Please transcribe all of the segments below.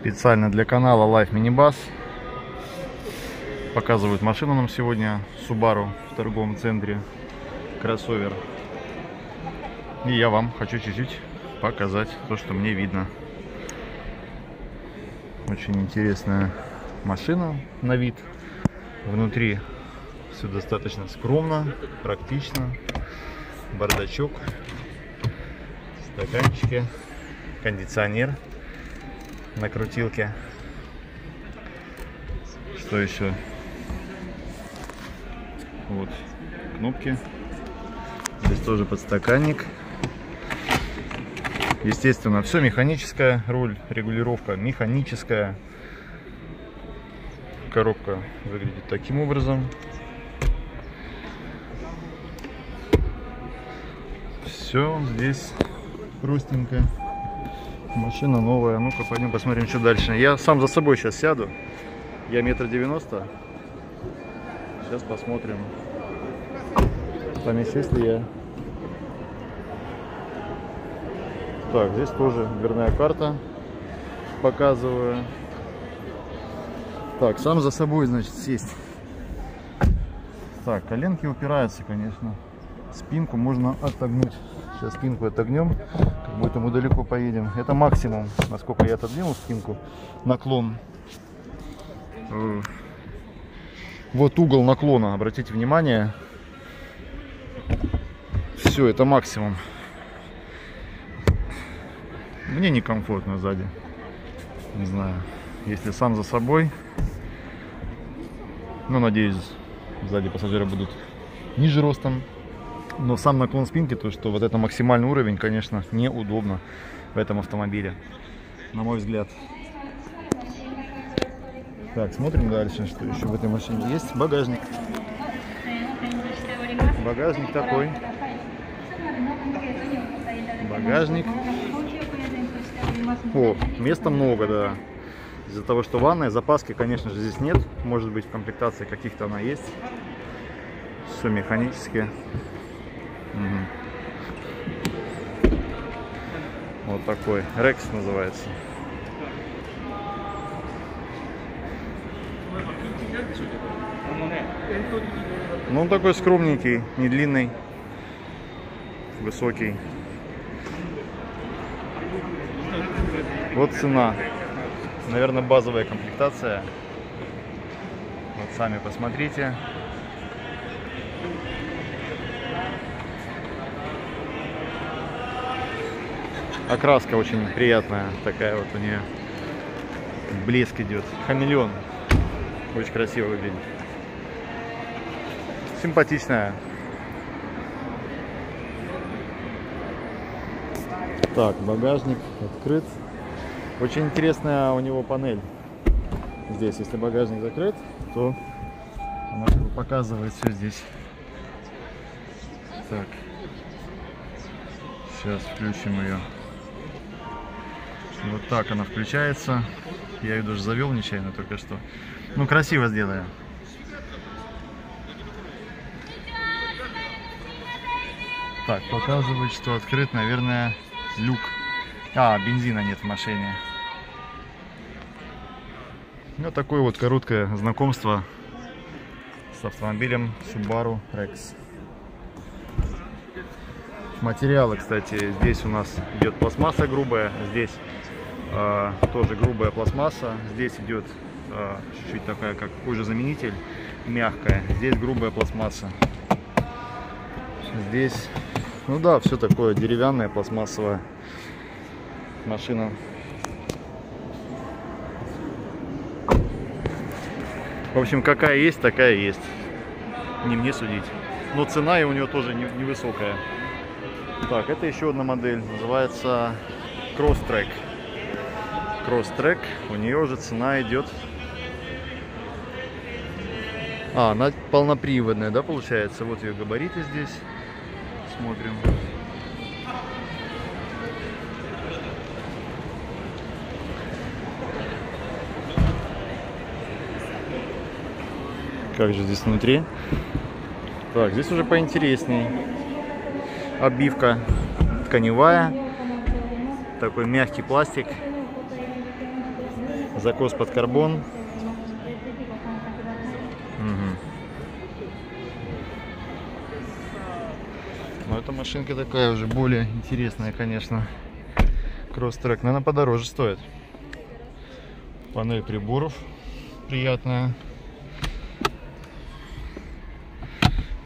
Специально для канала Life Minibus показывают машину нам сегодня Subaru в торговом центре кроссовер. И я вам хочу чуть-чуть показать то, что мне видно. Очень интересная машина на вид. Внутри все достаточно скромно, практично. Бардачок, стаканчики, кондиционер на крутилке. Что еще? Вот кнопки. Здесь тоже подстаканник. Естественно, все механическое. Руль, регулировка механическая. Коробка выглядит таким образом. Все здесь простенько. Машина новая. Ну-ка, пойдем посмотрим, что дальше. Я сам за собой сейчас сяду. Я метр девяносто. Сейчас посмотрим, помещусь ли я. Так, здесь тоже дверная карта показываю. Так, сам за собой, значит, сесть. Так, коленки упираются, конечно. Спинку можно отогнуть. Сейчас спинку отогнем, как будто мы далеко поедем. Это максимум, насколько я отодвинул спинку. Наклон. Вот угол наклона, обратите внимание. Все, это максимум. Мне некомфортно сзади. Не знаю, если сам за собой. Ну, надеюсь, сзади пассажиры будут ниже ростом. Но сам наклон спинки, то что вот это максимальный уровень, конечно, неудобно в этом автомобиле, на мой взгляд. Так, смотрим дальше, что еще в этой машине есть. Багажник. Багажник такой. Багажник. О, места много, да. Из-за того, что ванная, запаски, конечно же, здесь нет. Может быть, в комплектации каких-то она есть. Все механически. Такой. Рекс называется. Ну, он такой скромненький, не длинный, высокий. Вот цена. Наверное, базовая комплектация. Вот сами посмотрите. Окраска очень приятная, такая вот у нее блеск идет. Хамелеон. Очень красиво выглядит. Симпатичная. Так, багажник открыт. Очень интересная у него панель. Здесь, если багажник закрыт, то она показывает все здесь. Так. Сейчас включим ее. Вот так она включается. Я ее даже завел нечаянно только что. Ну, красиво сделаю. Так, показывает, что открыт, наверное, люк. А, бензина нет в машине. Вот такое вот короткое знакомство с автомобилем Subaru Rex. Материалы, кстати, здесь у нас идет пластмасса грубая, здесь тоже грубая пластмасса, здесь идет а, чуть-чуть такая, как кожезаменитель, мягкая, здесь грубая пластмасса. Здесь, ну да, все такое деревянное, пластмассовая машина. В общем, какая есть, такая есть. Не мне судить. Но цена и у нее тоже невысокая. Не так, это еще одна модель. Называется Crosstrek. Crosstrek. У нее уже цена идет... А, она полноприводная, да, получается? Вот ее габариты здесь. Смотрим. Как же здесь внутри? Так, здесь уже поинтересней. Обивка тканевая. Такой мягкий пластик. Закос под карбон. Мгм. Но эта машинка такая уже более интересная, конечно. Кросс-трек, наверное, подороже стоит. Панель приборов приятная.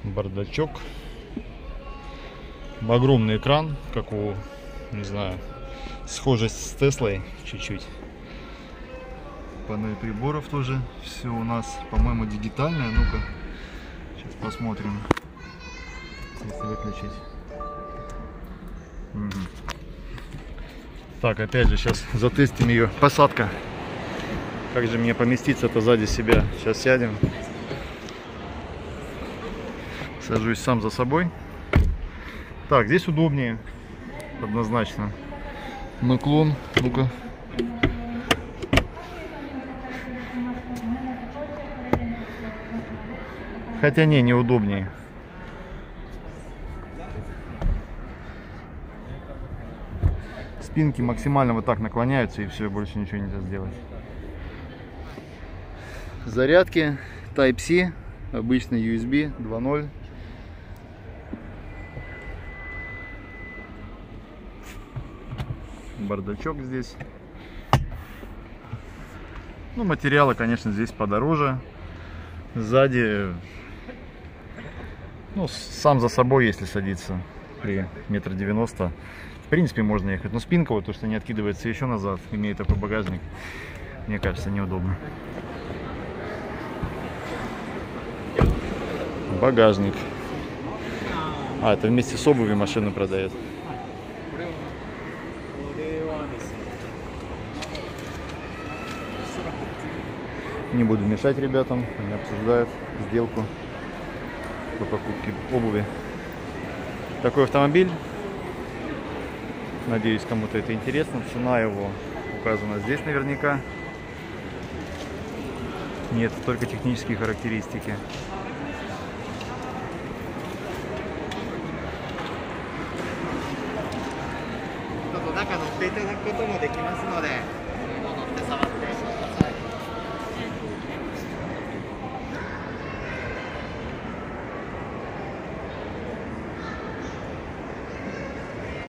Бардачок. Огромный экран, как у, не знаю, схожесть с Теслой чуть-чуть. Панель приборов тоже все у нас, по-моему, дигитальная. Ну-ка, сейчас посмотрим, если выключить. Мгм. Так, опять же, сейчас затестим ее. Посадка. Как же мне поместиться-то сзади себя? Сейчас сядем. Сажусь сам за собой. Так, здесь удобнее. Однозначно. Наклон. Ну-ка. Хотя не, неудобнее. Спинки максимально вот так наклоняются и все, больше ничего нельзя сделать. Зарядки Type-C, обычный USB 2.0. Бардачок здесь. Ну, материалы, конечно, здесь подороже. Сзади, ну, сам за собой, если садиться при метр девяносто, в принципе, можно ехать. Но спинка, вот то, что не откидывается еще назад, имеет такой багажник, мне кажется, неудобно. Багажник. А, это вместе с обувью машину продает. Не буду мешать ребятам, они обсуждают сделку по покупке обуви. Такой автомобиль. Надеюсь, кому-то это интересно. Цена его указана здесь наверняка. Нет, только технические характеристики.